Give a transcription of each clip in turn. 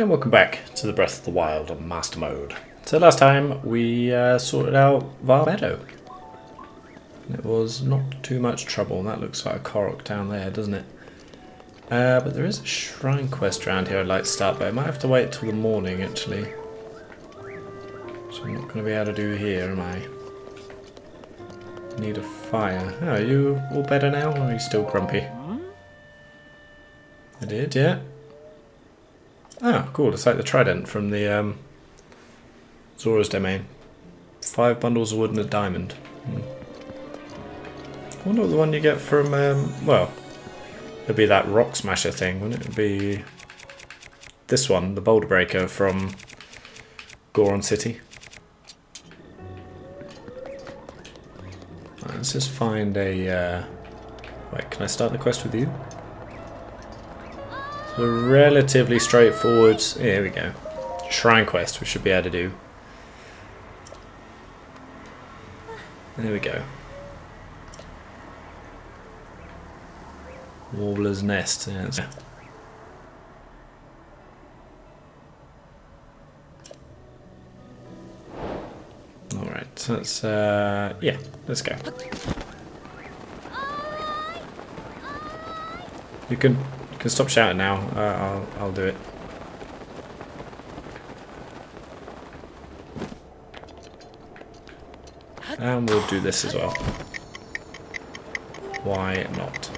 And welcome back to the Breath of the Wild Master Mode. So last time we uh, sorted out Vah Medoh. It was not too much trouble. and That looks like a Korok down there, doesn't it? Uh, but there is a shrine quest around here I'd like to start, but I might have to wait till the morning actually. So I'm not going to be able to do here, am I? Need a fire. Oh, are you all better now, or are you still grumpy? I did, yeah. Ah, cool. It's like the trident from the um, Zora's domain. Five bundles of wood and a diamond. Hmm. I wonder what the one you get from, um, well, it'd be that rock smasher thing, wouldn't it? It'd be this one, the boulder breaker from Goron City. Let's just find a, uh, wait, can I start the quest with you? So relatively straightforward, here we go, shrine quest we should be able to do. There we go. Warbler's Nest. Yeah, Alright, let's, uh, yeah, let's go. You can, can stop shouting now, uh, I'll, I'll do it. And we'll do this as well. Why not?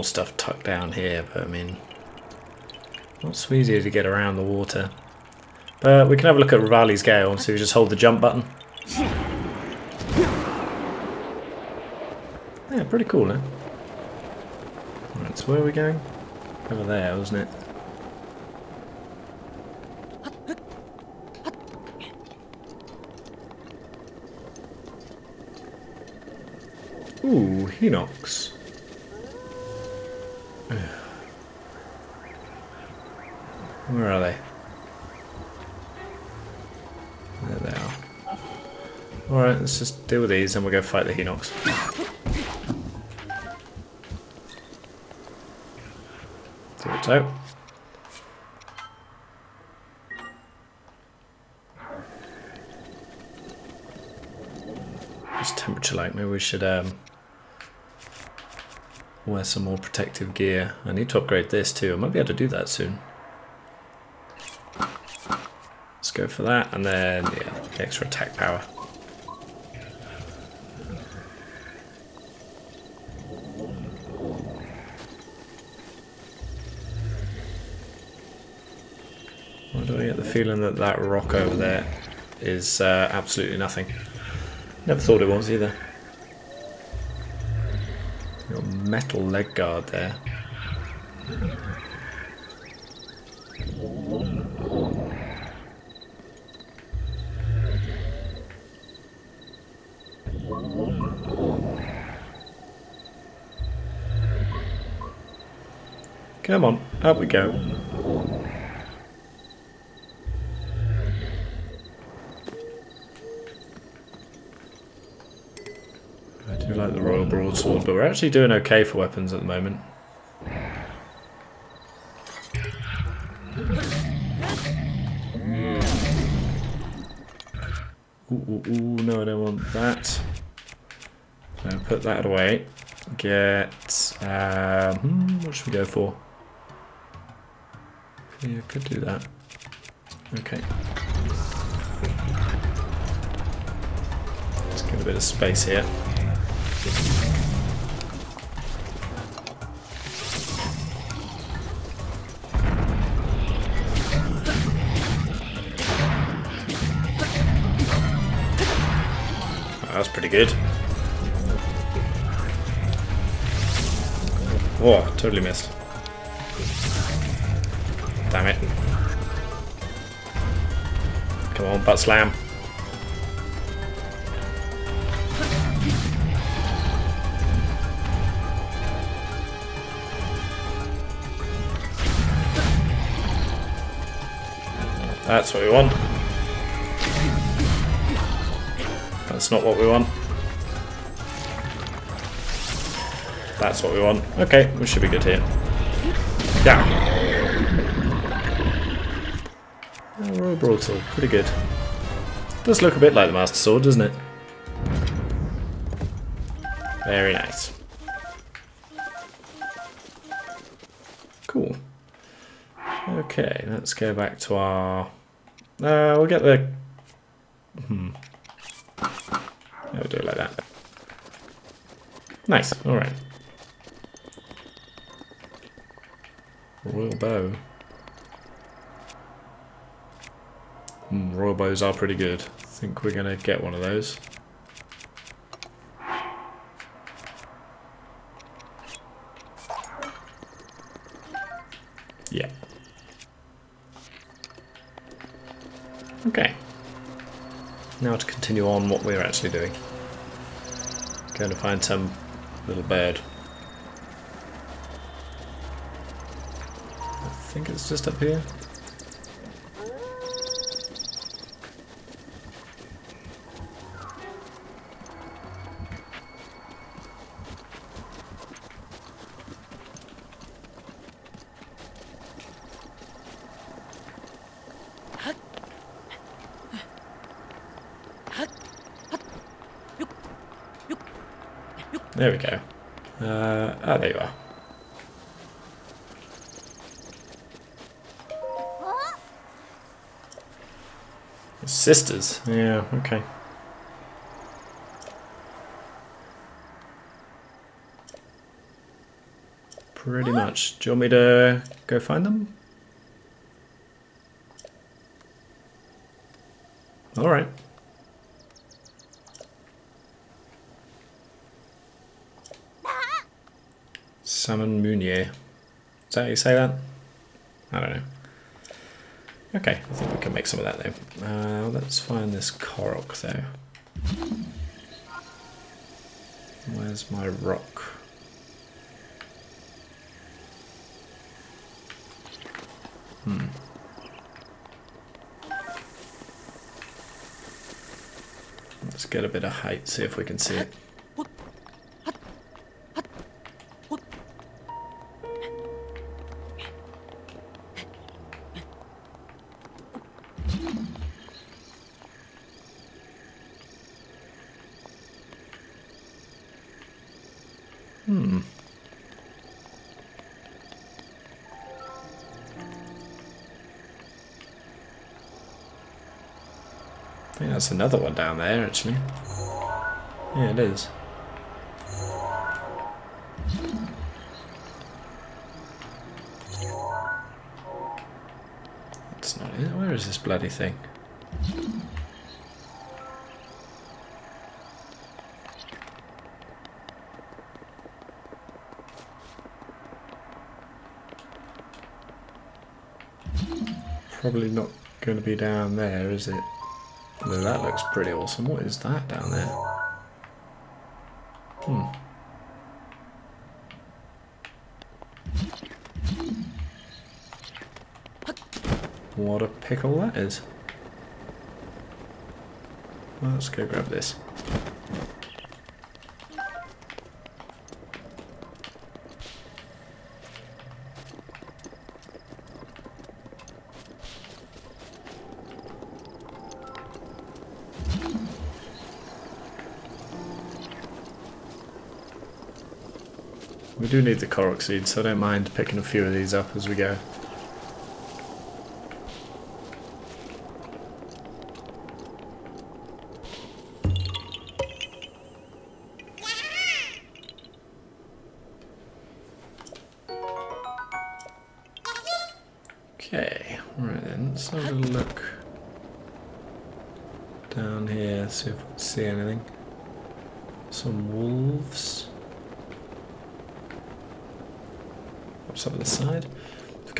More stuff tucked down here, but I mean... Not so easy to get around the water. But we can have a look at Revali's Gale, so we just hold the jump button. Yeah, pretty cool, eh? Right, so where are we going? Over there, wasn't it? Ooh, Hinox. Let's just deal with these and we'll go fight the Hinox. Out. It's temperature like, maybe we should um, wear some more protective gear. I need to upgrade this too, I might be able to do that soon. Let's go for that, and then, yeah, the extra attack power. Why do I get the feeling that that rock over there is uh, absolutely nothing? Never thought it was either. Got metal leg guard there. Come on, up we go. I do like the Royal Broadsword, but we're actually doing okay for weapons at the moment. Ooh, ooh, ooh, no, I don't want that. So put that away. Get, um, hmm, what should we go for? Yeah, could do that. Okay. Let's get a bit of space here. That was pretty good. Whoa, totally missed. Damn it. Come on, butt slam. That's what we want. That's not what we want. That's what we want. Okay, we should be good here. Yeah. Oh, Royal Broadsword, pretty good. Does look a bit like the Master Sword, doesn't it? Very nice. Cool. Okay, let's go back to our... Uh, we'll get the... Hmm. We'll do it like that. Nice, alright. Royal bow. Mm, royal bows are pretty good. I think we're going to get one of those. Yeah. Okay. Now to continue on what we're actually doing. Going to find some little bird. I think it's just up here. There we go. Uh, oh, there you are. Sisters? Yeah, okay. Pretty much. Do you want me to go find them? Alright. Salmon Meunier. Is that how you say that? I don't know. Okay, I think we can make some of that though. Uh, let's find this Korok though. Where's my rock? Hmm. Let's get a bit of height, see if we can see it. Another one down there, actually. Yeah, it is. That's not it. Where is this bloody thing? Probably not going to be down there, is it? Although that looks pretty awesome. What is that down there? Hmm. What a pickle that is. Let's go grab this. We do need the Korok seed, so I don't mind picking a few of these up as we go.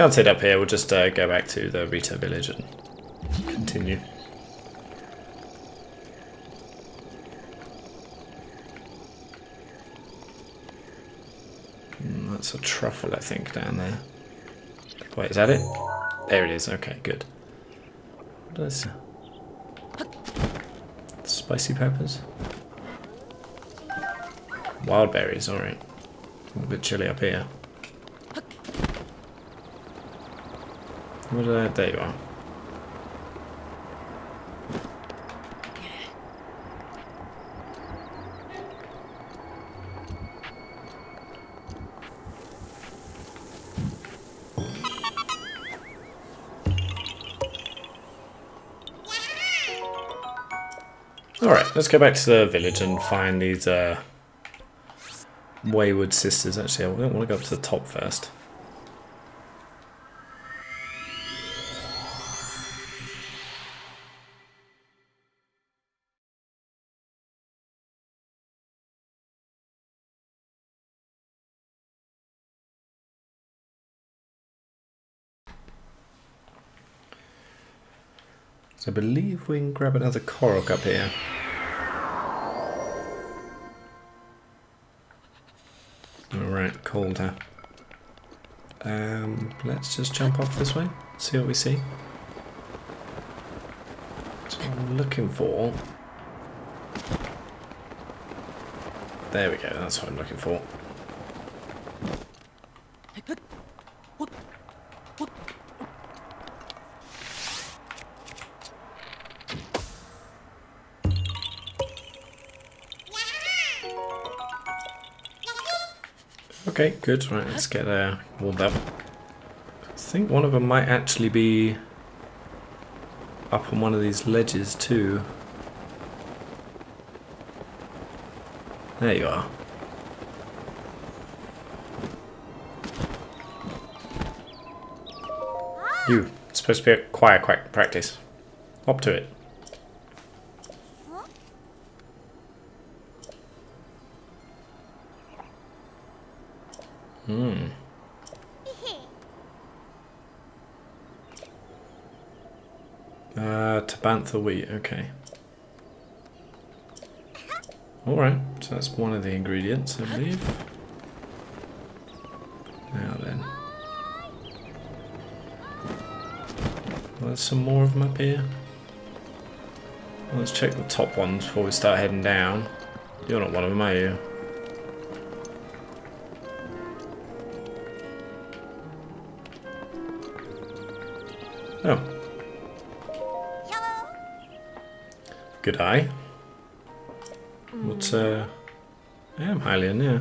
Can't sit up here, we'll just uh, go back to the Rito village and continue. Mm, that's a truffle, I think, down there. Wait, is that it? There it is. Okay, good. What is Spicy peppers? Wild berries, alright. A bit chilly up here. Are. Alright, let's go back to the village and find these uh, wayward sisters. Actually, I don't want to go up to the top first. So I believe we can grab another Korok up here. Alright, cold huh? Um, let's just jump off this way, see what we see. So I'm looking for... There we go, that's what I'm looking for. Okay, good. Right, let's get uh, warmed up. I think one of them might actually be up on one of these ledges too. There you are. You. It's supposed to be a quiet, quiet practice. Up to it. Hmm. Tabantha wheat, okay. Alright, so that's one of the ingredients, I believe. Now then. Well, there's some more of them up here. let's check the top ones before we start heading down. You're not one of them, are you? Oh. Good eye. What's, uh... I am Hylian, yeah.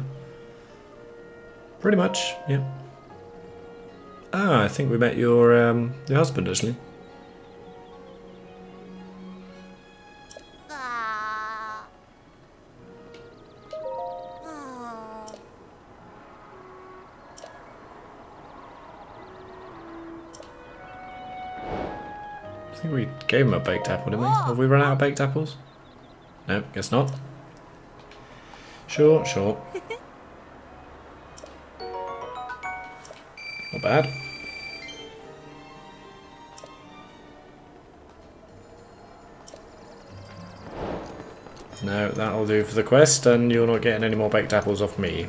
Pretty much, yeah. Ah, I think we met your, um, your husband, actually. Gave him a baked apple, didn't we? Have we run out of baked apples? No, guess not. Sure, sure. Not bad. No, that'll do for the quest, and you're not getting any more baked apples off me.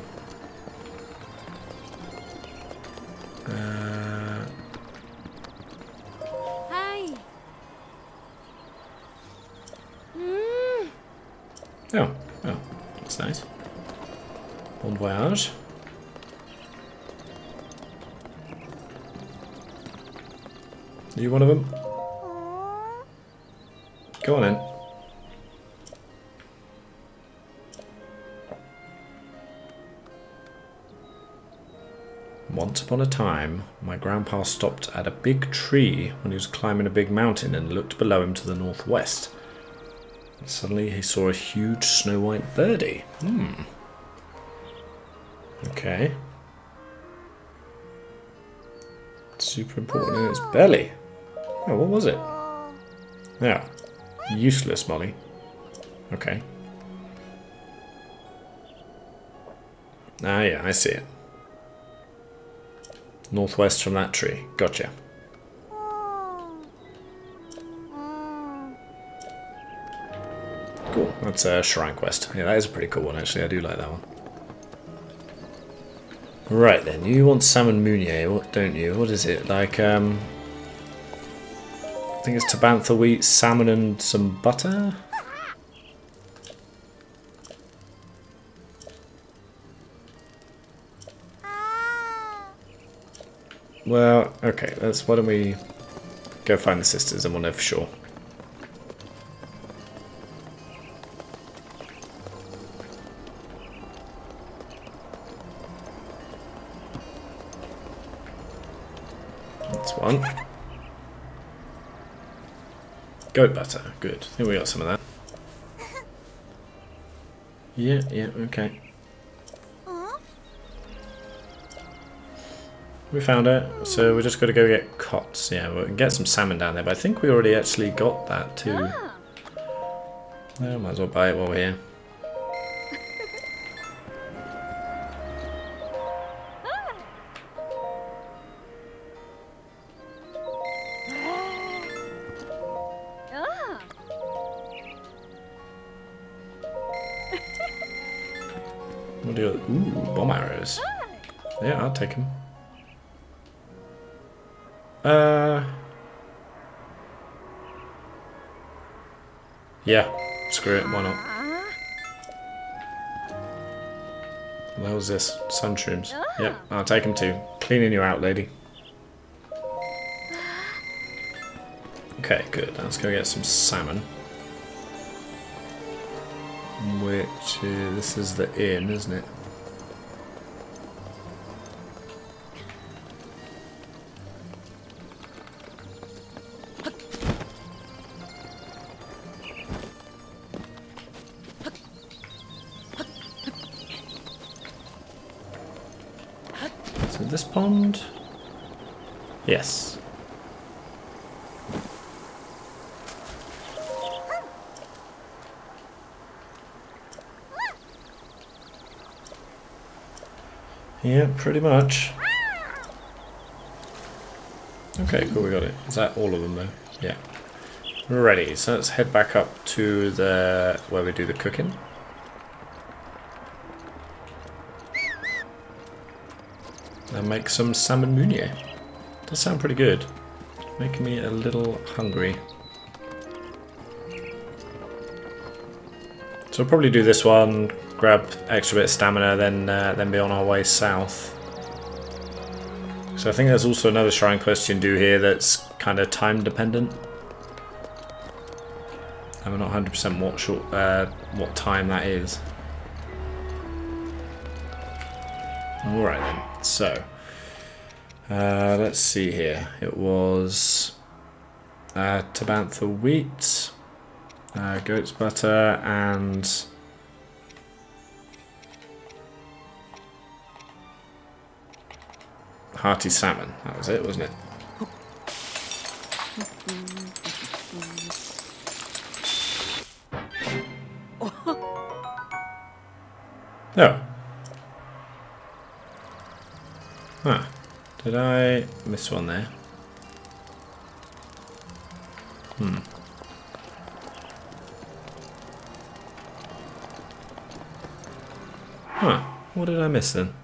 Grandpa stopped at a big tree when he was climbing a big mountain and looked below him to the northwest. Suddenly he saw a huge snow white birdie. Hmm. Okay. Super important in its belly. Oh, what was it? Yeah. Useless, Molly. Okay. Ah, yeah, I see it. Northwest from that tree. Gotcha. Cool. That's a shrine quest. Yeah, that is a pretty cool one, actually. I do like that one. Right then, you want Salmon Meunier, what don't you? What is it? Like, um... I think it's tabantha wheat, salmon and some butter. Well, okay, let's, why don't we go find the sisters and we'll know for sure. That's one. Goat butter, good. I think we got some of that. Yeah, yeah, okay. We found it, so we're just got to go get cots. Yeah, we can get some salmon down there, but I think we already actually got that too. Yeah, might as well buy it while we're here. Yeah, screw it, why not? What the hell this? Sun shrooms. Yep, I'll take them too. Cleaning you out, lady. Okay, good. Let's go get some salmon. Which, uh, this is the inn, isn't it? Yes. Yeah, pretty much. Okay, cool, we got it. Is that all of them though? Yeah. Ready, so let's head back up to the where we do the cooking. And make some salmon meunier. Does sound pretty good. Making me a little hungry. So we'll probably do this one, grab extra bit of stamina, then uh, then be on our way south. So I think there's also another shrine quest you can do here that's kind of time dependent. I'm not 100% what short, uh, what time that is. Alright then, so uh, let's see here. It was uh, Tabantha wheat, uh, goat's butter, and hearty salmon. That was it, wasn't it? Oh. Huh. Did I miss one there? Hmm. Huh. What did I miss then?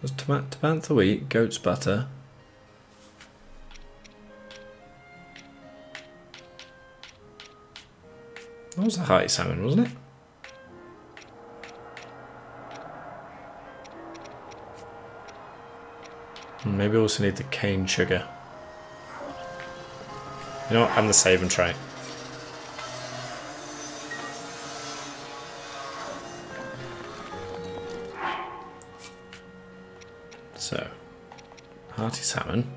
Was Tabantha wheat, goat's butter. That was a high salmon, wasn't it? Maybe we also need the cane sugar. You know what? I'm the save and try. So, hearty salmon.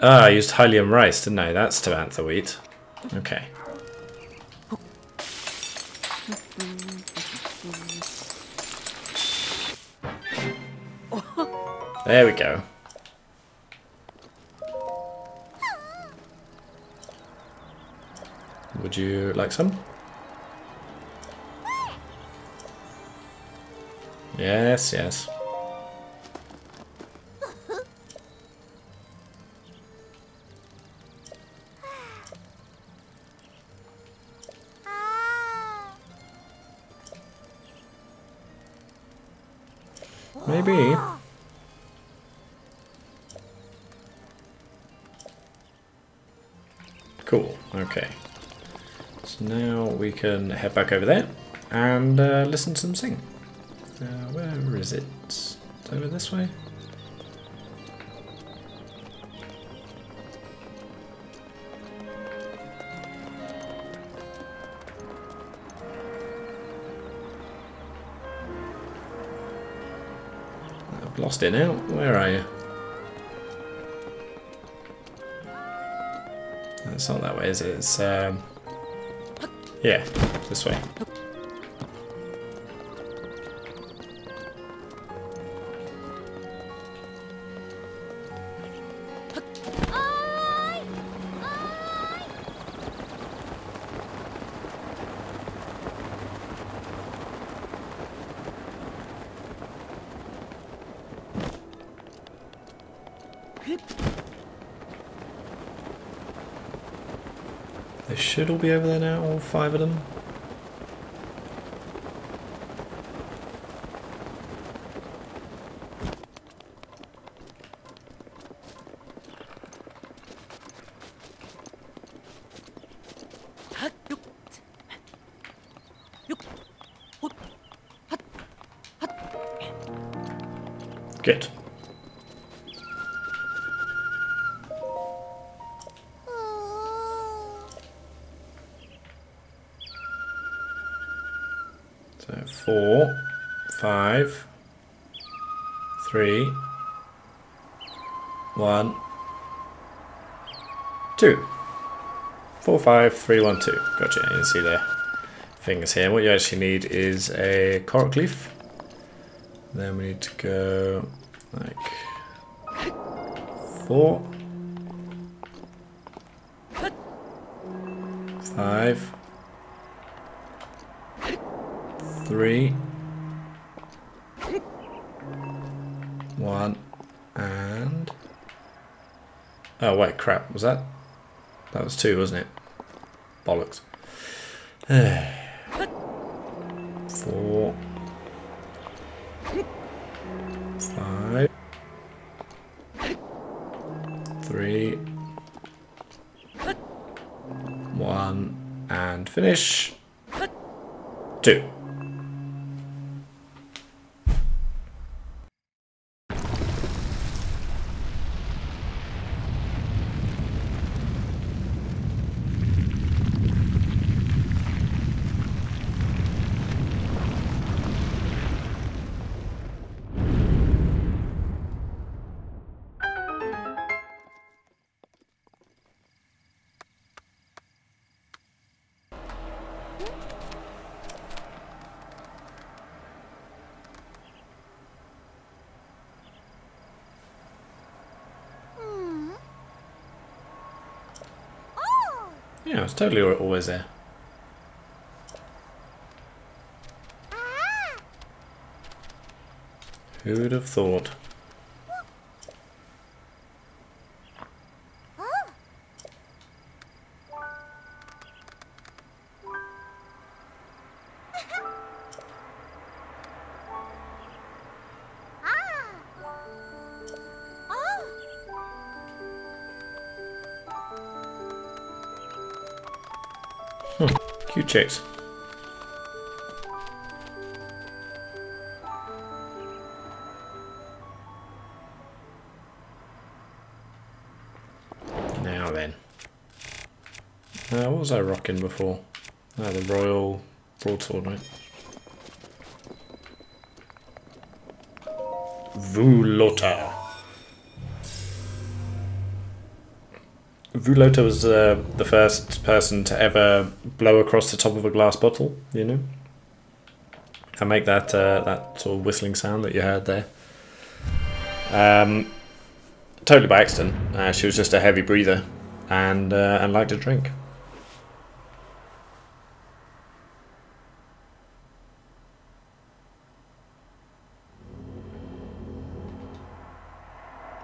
Ah, I used Hylian rice, didn't I? That's Tabantha wheat. Okay. There we go. Would you like some? Yes, yes. Okay. So now we can head back over there and uh, listen to them sing. Uh, where is it? It's over this way? I've lost it now. Where are you? It's not that way, is it? It's, um... Yeah, this way. Should all be over there now, all five of them. Four, five, three, one, two. Gotcha. You can see the fingers here. What you actually need is a Korok leaf. Then we need to go like four, five, three, one, and oh wait, crap, was that? That was two, wasn't it? Bollocks. Four, five, three, one, and finish. Two. Totally al- always there. Who would have thought? Cute chicks. Now then. Uh, what was I rocking before? Ah, the Royal Broadsword, right? Voo Lota. Voo Lota was uh, the first person to ever blow across the top of a glass bottle, you know? And make that uh, that sort of whistling sound that you heard there. Um, totally by accident. Uh, she was just a heavy breather and uh, and liked to drink.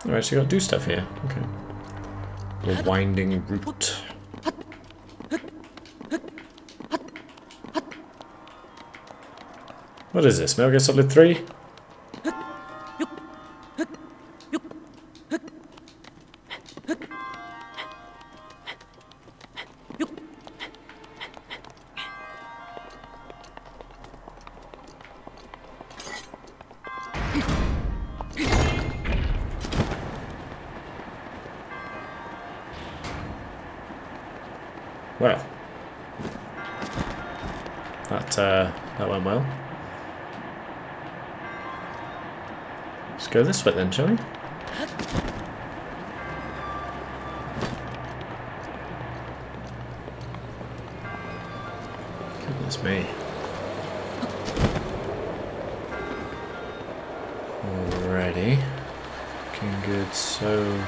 Alright, so you got to do stuff here. Okay. The winding route. What is this? Metal Gear Solid 3? Go this way then, shall we? Goodness me. Alrighty. Looking good so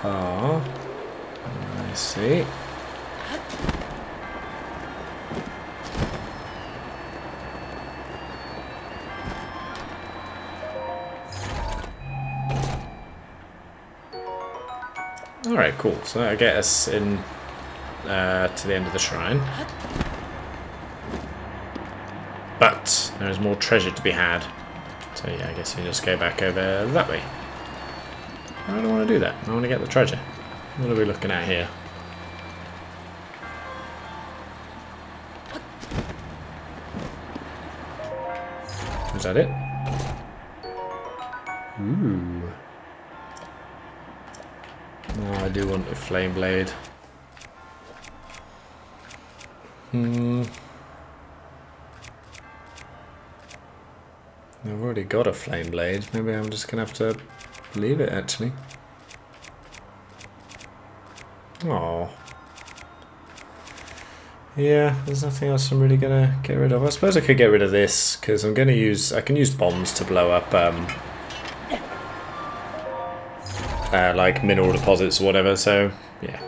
far. I see. Cool. So that'll get us in uh, to the end of the shrine. But there is more treasure to be had. So yeah, I guess you just go back over that way. I don't want to do that. I want to get the treasure. What are we looking at here? Is that it? Flame blade. Hmm. I've already got a flame blade. Maybe I'm just gonna have to leave it actually. Oh. Yeah, there's nothing else I'm really gonna get rid of. I suppose I could get rid of this because I'm gonna use. I can use bombs to blow up um, uh, like mineral deposits or whatever. So yeah,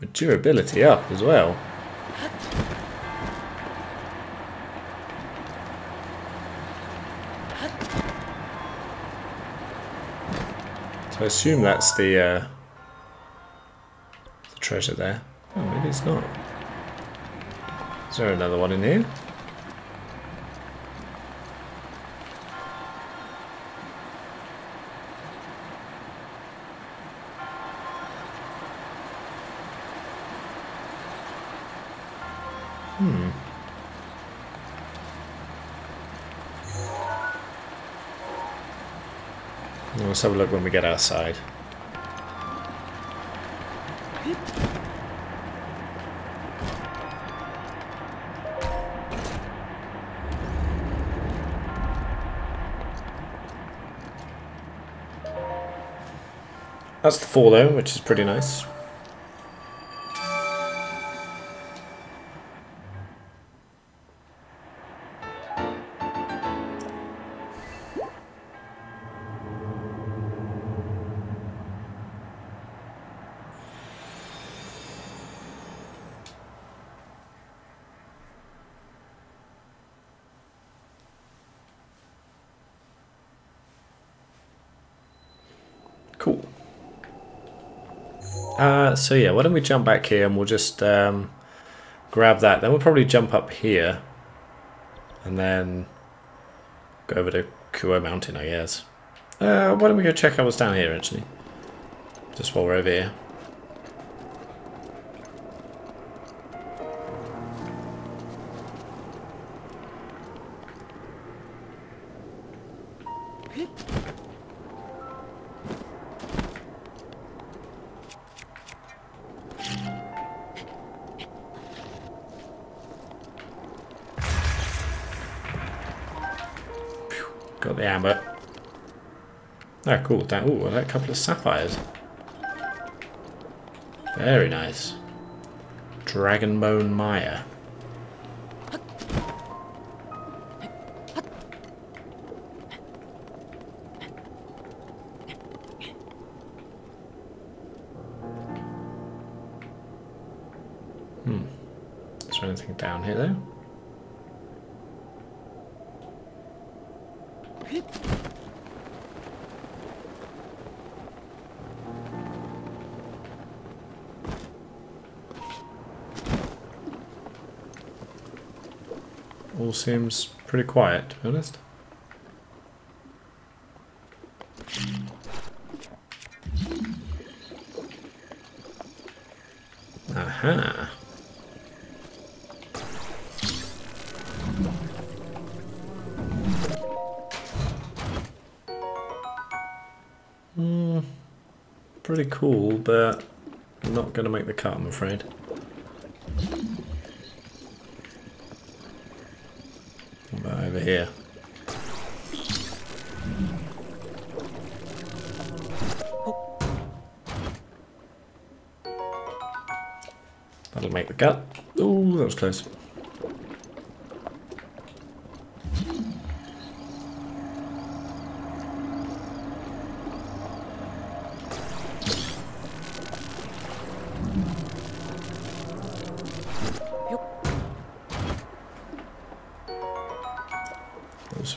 with durability up as well. So I assume that's the, uh, the treasure there. Oh, maybe it's not. Is there another one in here? Hmm. Let's have a look when we get outside. That's the four though, which is pretty nice. So yeah, why don't we jump back here and we'll just um, grab that. Then we'll probably jump up here and then go over to Cuho Mountain, I guess. Uh, why don't we go check out what's down here, actually? Just while we're over here. Oh, cool. That, ooh, a couple of sapphires. Very nice. Dragonbone Maya. Hmm. Is there anything down here though? All seems pretty quiet, to be honest. Aha. Hmm. Pretty cool, but Not going to make the cut, I'm afraid. Close.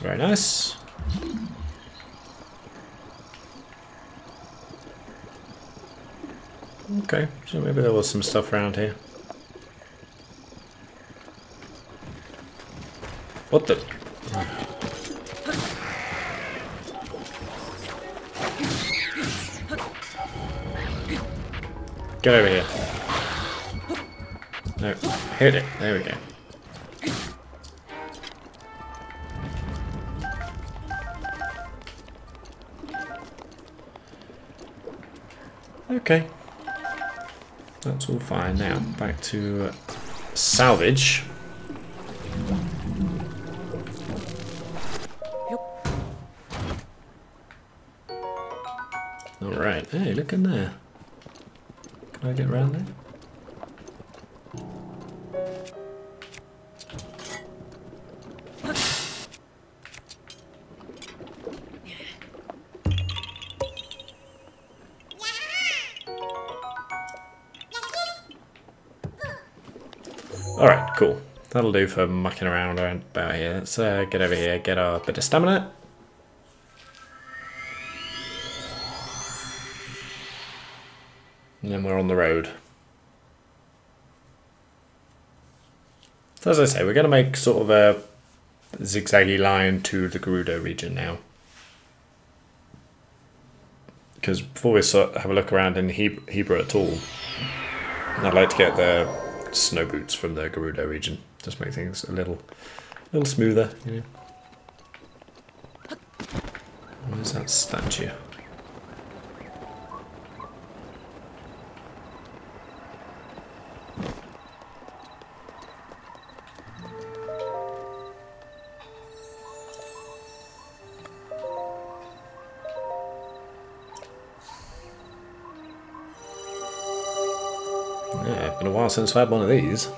Very nice. Okay, so maybe there was some stuff around here. What the? Get over here. No, hit it. There we go. Okay. That's all fine now. Back to uh, salvage. Look in there. Can I get around there? Alright, cool. That'll do for mucking around around about here. Let's uh, get over here, get our bit of stamina. On the road. So as I say, we're going to make sort of a zigzaggy line to the Gerudo region now. Because before we sort have a look around in Hebra at all, I'd like to get the snow boots from the Gerudo region. Just make things a little, a little smoother, you know. Where's that statue? Yeah, been a while since I had one of these.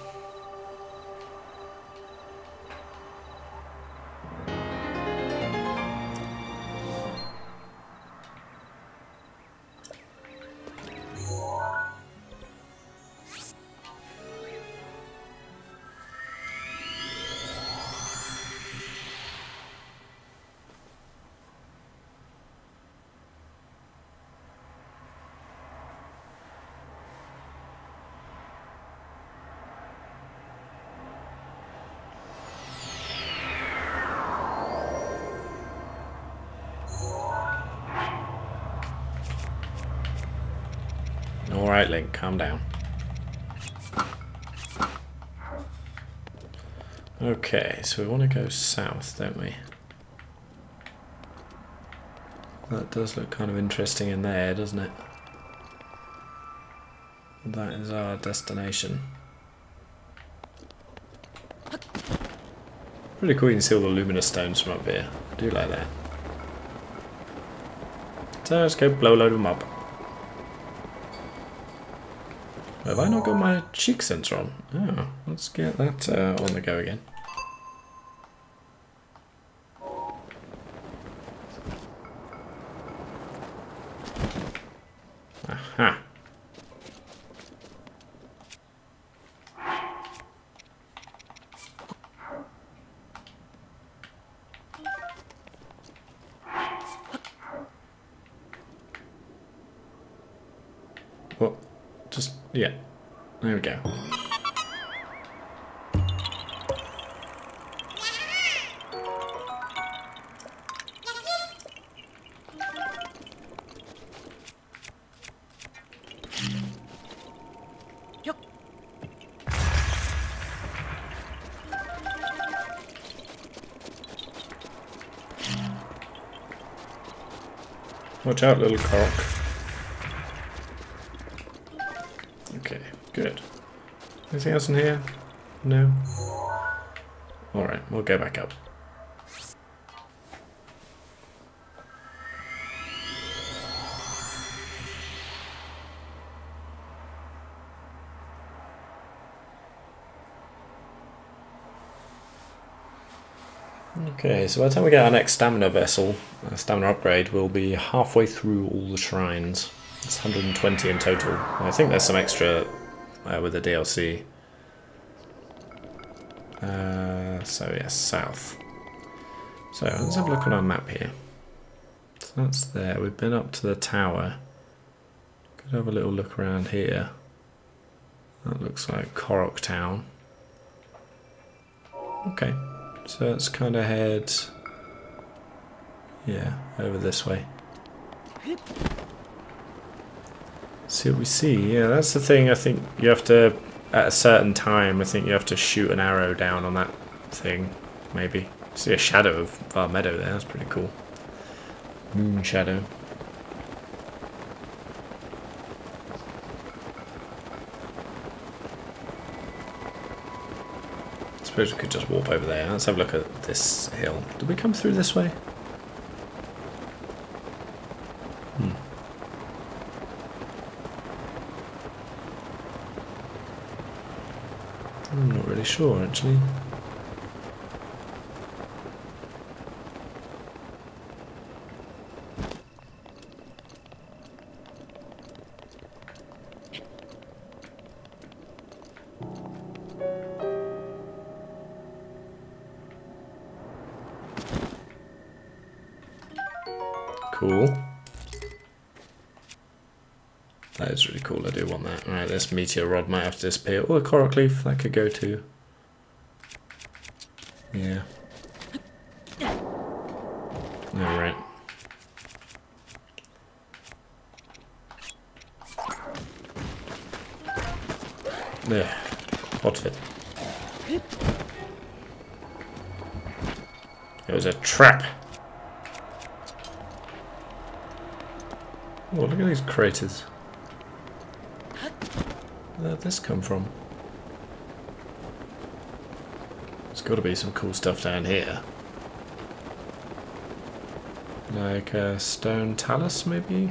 Calm down. Okay, so we want to go south, don't we? That does look kind of interesting in there, doesn't it? That is our destination. Pretty cool you can see all the luminous stones from up here. I do like that. So let's go blow a load of them up. Have I not got my Sheikah sensor on? Oh, let's get that uh, on the go again. Watch out, little cock. Okay, good. Anything else in here? No? Alright, we'll go back up. Okay, so by the time we get our next stamina vessel, uh, stamina upgrade, we'll be halfway through all the shrines. It's 120 in total. I think there's some extra uh, with the DLC. Uh, so yes, south. So let's have a look on our map here. So that's there. We've been up to the tower. Could have a little look around here. That looks like Korok Town. Okay, so let's kind of head, yeah, over this way. See what we see. Yeah, that's the thing. I think you have to, at a certain time, I think you have to shoot an arrow down on that thing. Maybe. See a shadow of Vah Medoh there. That's pretty cool. Moon shadow. suppose we could just warp over there. Let's have a look at this hill. Did we come through this way? Hmm. I'm not really sure, actually. This meteor rod might have to disappear. Or the Korok leaf, that could go too. Yeah. Alright. There. Hot fit. It was a trap. Oh, look at these craters. Did this come from? There's got to be some cool stuff down here. Like a stone talus, maybe?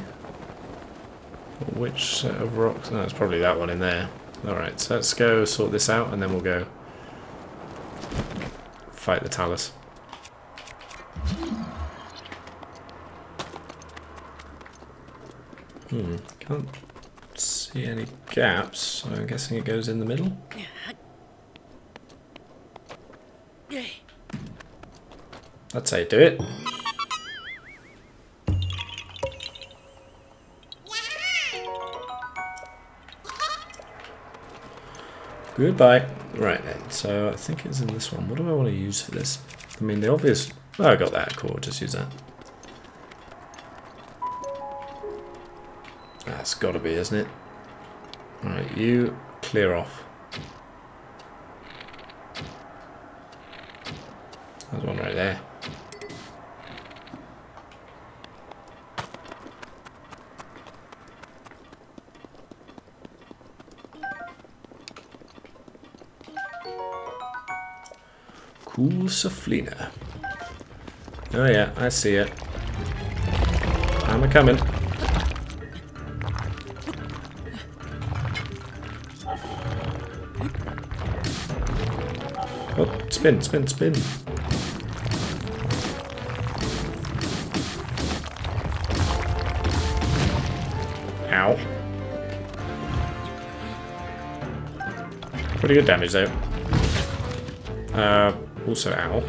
Which set of rocks? No, it's probably that one in there. Alright, so let's go sort this out and then we'll go fight the talus. Hmm, can't see any gaps, so I'm guessing it goes in the middle. That's how you do it. Goodbye. Right then, so I think it's in this one. What do I want to use for this? I mean, the obvious... Oh, I got that. Cool, just use that. That's got to be, isn't it? Right, you clear off. There's one right there. Cool Saflina. Oh yeah, I see it. I'm a coming. Spin, spin, spin. Ow. Pretty good damage though. Uh, also ow.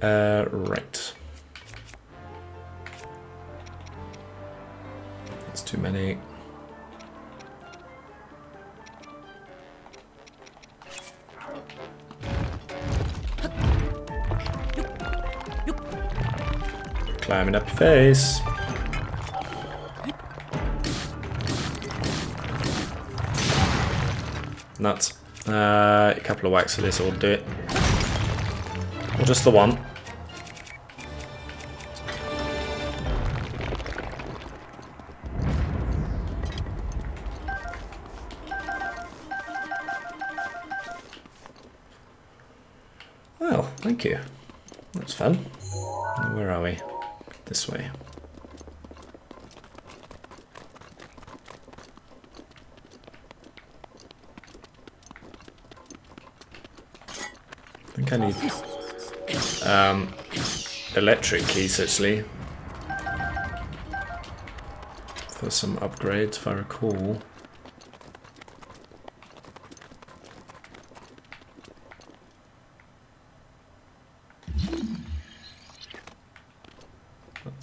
Uh, right. face. Nuts. Uh, a couple of whacks of this will do it. Or just the one. Well, thank you. That's fun. Where are we? This way. I think I need um, electric Keese actually for some upgrades if I recall.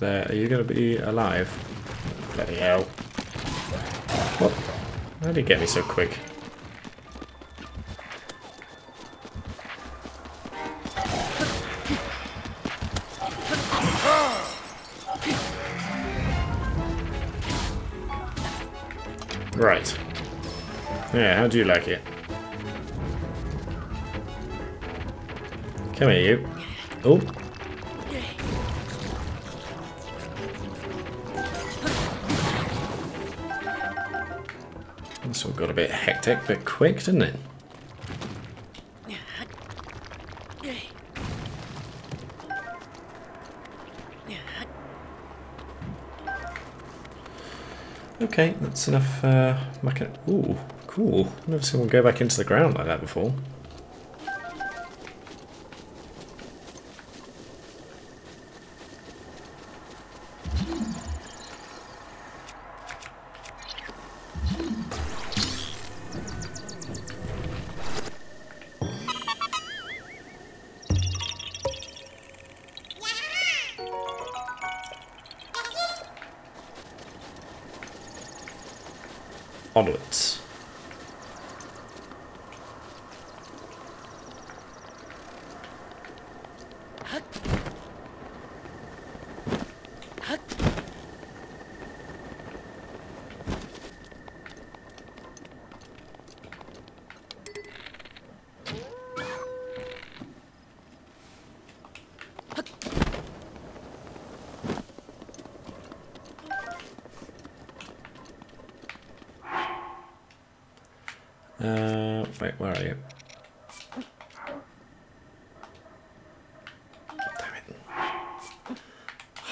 There. Are you going to be alive? Bloody hell. What? How did he get me so quick? Right. Yeah, how do you like it? Come here, you. Oh, hectic, bit quick, didn't it? Okay, that's enough uh, Ooh, cool. Never seen one go back into the ground like that before. Onwards.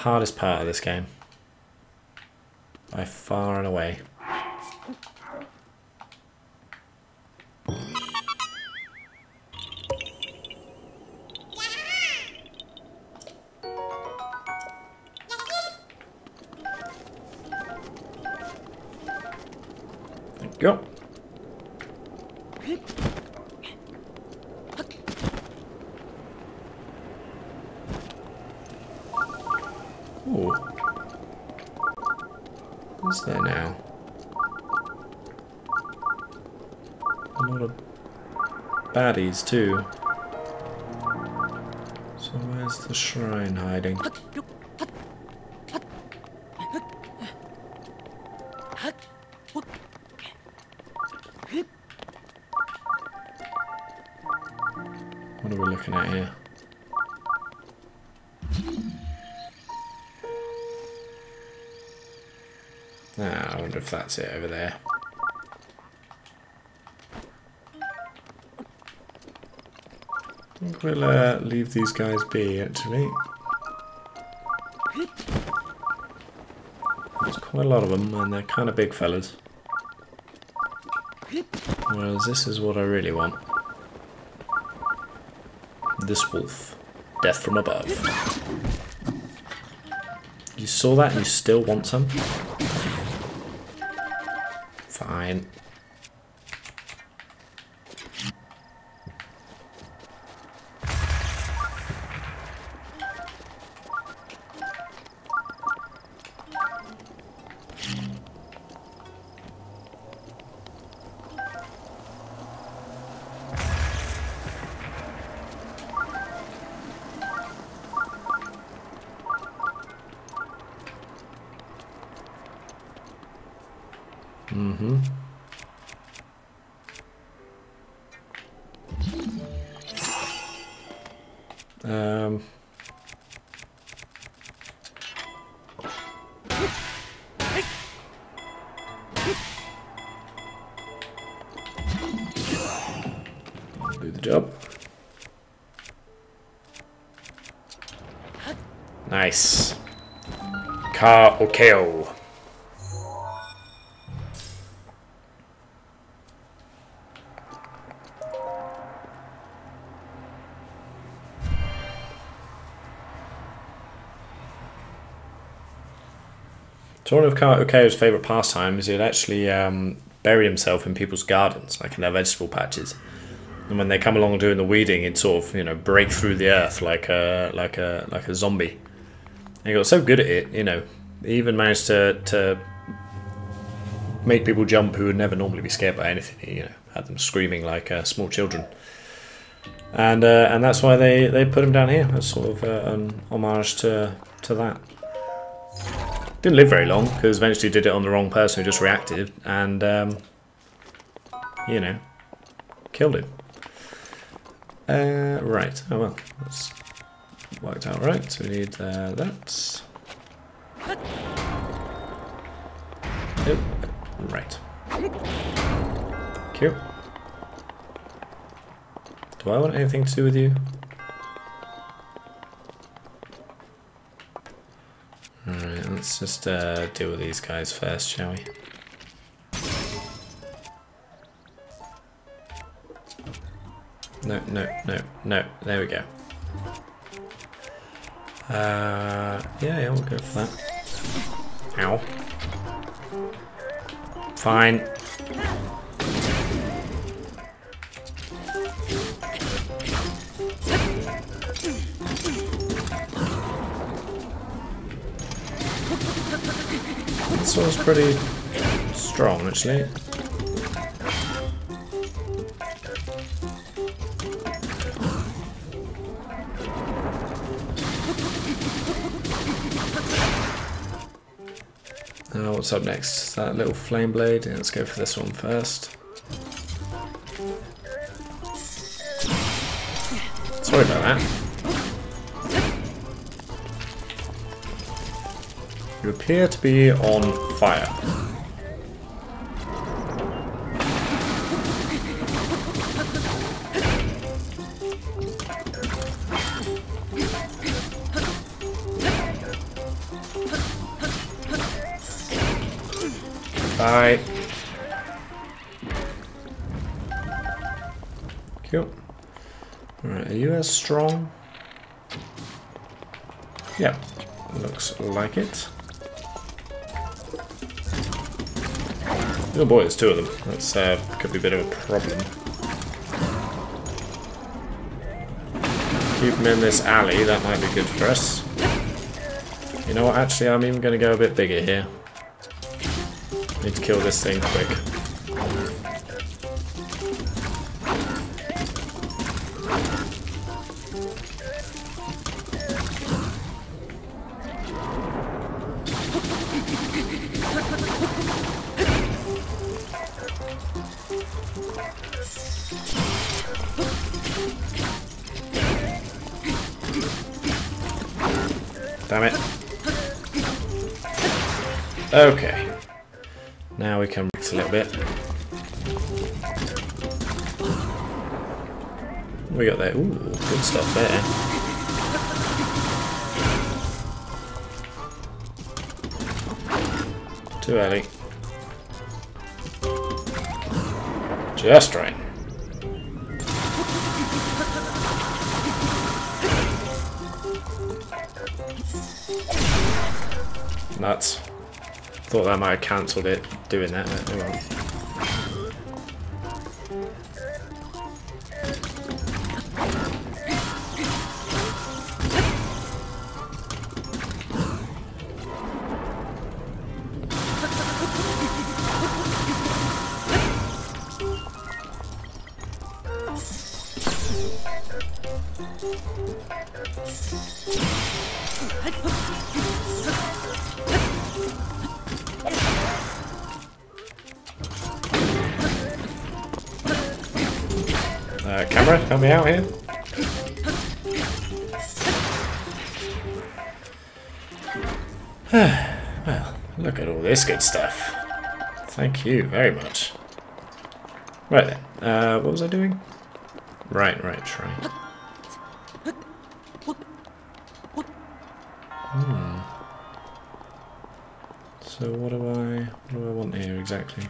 Hardest part of this game. Baddies too. So where's the shrine hiding? What are we looking at here? Ah, I wonder if that's it over there. Think we'll uh, leave these guys be, actually. There's quite a lot of them, and they're kind of big fellas. Whereas this is what I really want. This wolf. Death from above. You saw that and you still want some? Kah Okeo. So one of Okeo's favourite pastimes, is he'd actually um, bury himself in people's gardens, like in their vegetable patches. And when they come along doing the weeding, he'd sort of, you know, break through the earth like a like a like a zombie. And he got so good at it, you know, he even managed to to make people jump who would never normally be scared by anything. He, you know, had them screaming like uh, small children. And uh, and that's why they, they put him down here as sort of uh, an homage to to that. Didn't live very long because eventually did it on the wrong person who just reacted and um, you know killed him. Uh, right. Oh well, worked out right. So we need uh, that. Right. Cute. Do I want anything to do with you? Alright, let's just uh, deal with these guys first, shall we? No, no, no, no. There we go. Uh, yeah, yeah, we'll go for that. Ow. Fine. This one's pretty strong, actually. What's up next? That little flame blade? Yeah, let's go for this one first. Sorry about that. You appear to be on fire. Bye. Cool. Alright, are you as strong? Yeah, looks like it. Oh boy, there's two of them. That's uh, could be a bit of a problem. Keep them in this alley, that might be good for us. You know what, actually I'm even going to go a bit bigger here. Need to kill this thing quick. Cancelled it doing that, Camera, help me out here. well, look at all this good stuff. Thank you very much. Right then, uh, what was I doing? Right, right, right. Hmm. So what do I, what do I want here exactly?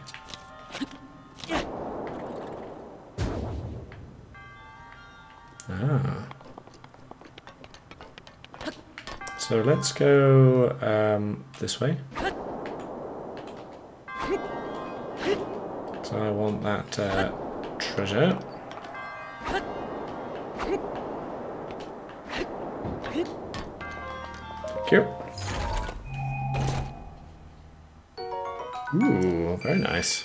So let's go um, this way. So I want that uh, treasure. Thank you. Ooh, very nice.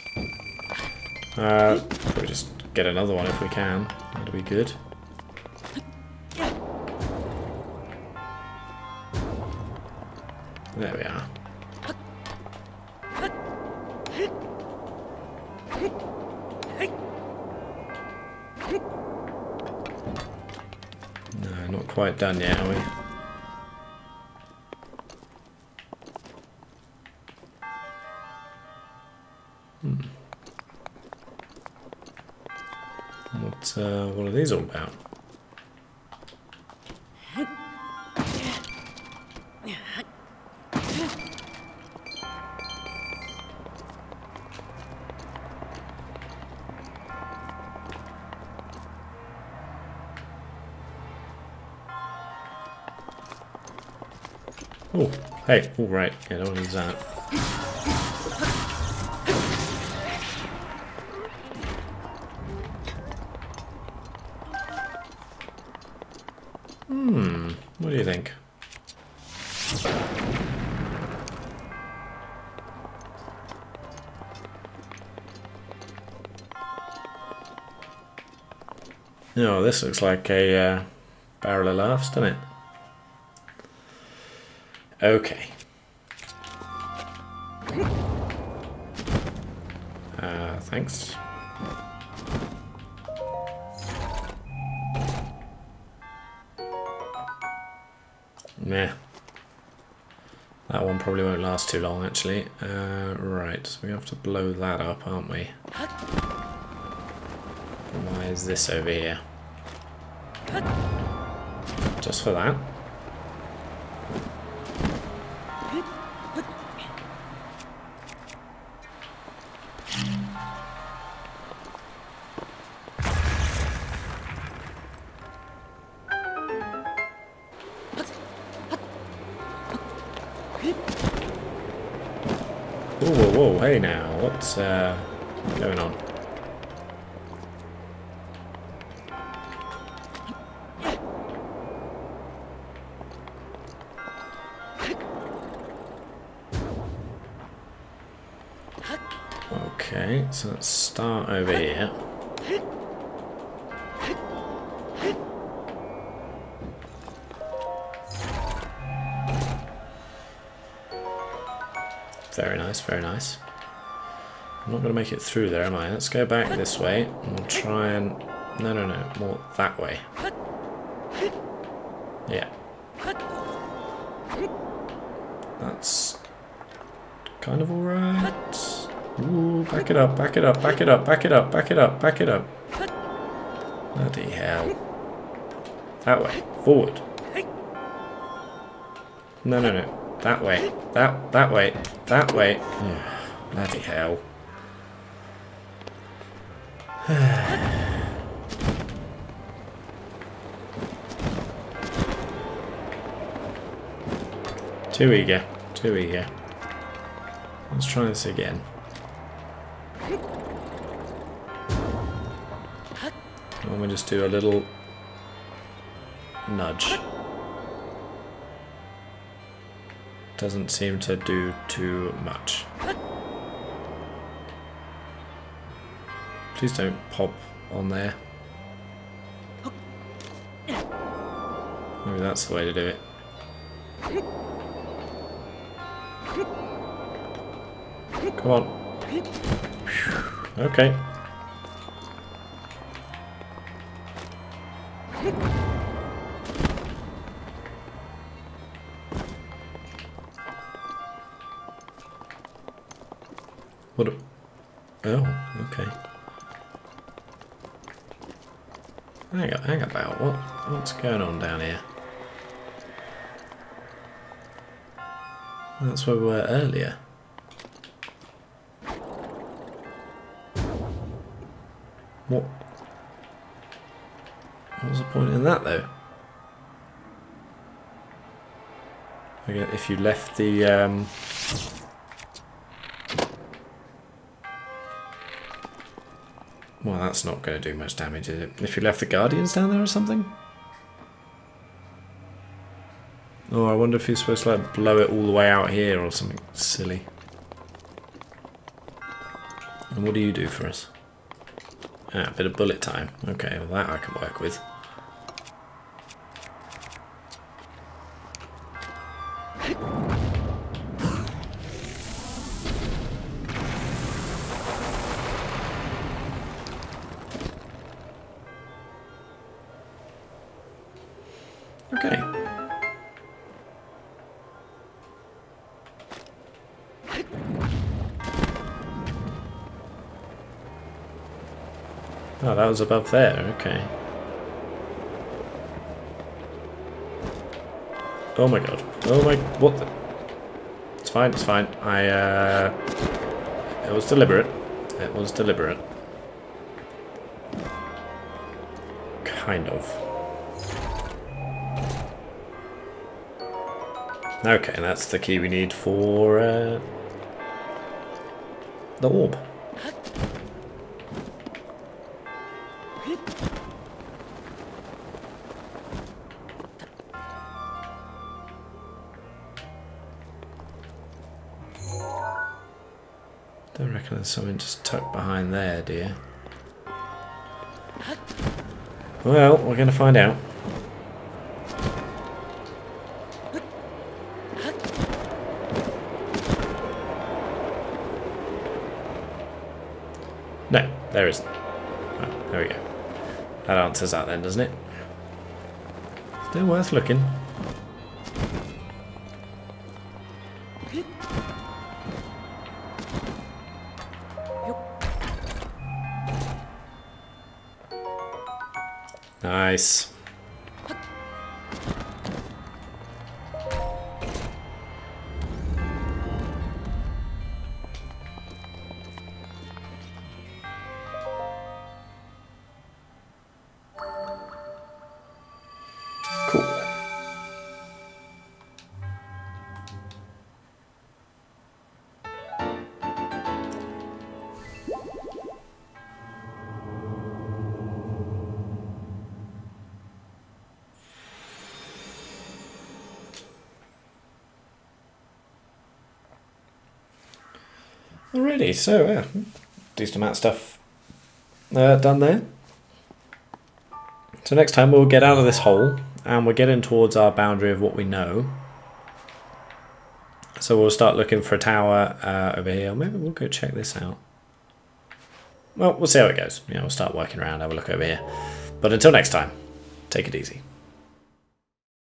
Uh, probably just get another one if we can. That'll be good. Hmm. What, uh, what are these all about? Oh, hey, all right. Yeah, don't need that. Oh, this looks like a uh, barrel of laughs, doesn't it? Okay. Uh, thanks. Meh. That one probably won't last too long, actually. Uh, right, so we have to blow that up, aren't we? Is this over here? Just for that? Okay, so let's start over here. Very nice, very nice. I'm not going to make it through there, am I? Let's go back this way and we'll try and... No, no, no, more that way. Yeah. That's kind of alright. Back it up, back it up, back it up, back it up, back it up, back it up. Bloody hell. That way. Forward. No, no, no. That way. That, that way. That way. Bloody hell. Too eager. Too eager. Let's try this again. Let me just do a little nudge. Doesn't seem to do too much. Please don't pop on there. Maybe that's the way to do it. Come on. Okay. What? Oh, okay. Hang, on, hang about. What? What's going on down here? That's where we were earlier. What was the point in that though? Okay, if you left the um, Well, that's not going to do much damage, is it? If you left the Guardians down there or something? Oh, I wonder if he's supposed to like blow it all the way out here or something silly. And what do you do for us? Ah, a bit of bullet time. Okay, well that I can work with. Was above there, okay. Oh my god. Oh my... What the... It's fine, it's fine. I, uh... It was deliberate. It was deliberate. Kind of. Okay, that's the key we need for, uh... The orb. Don't reckon there's something just tucked behind there, you? Well, we're going to find out. Answers that then, doesn't it? Still worth looking. So yeah, decent amount of stuff uh, done there. So next time we'll get out of this hole and we're getting towards our boundary of what we know. So we'll start looking for a tower uh, over here. Maybe we'll go check this out. Well, we'll see how it goes. Yeah, we'll start working around, have a look over here. But until next time, take it easy.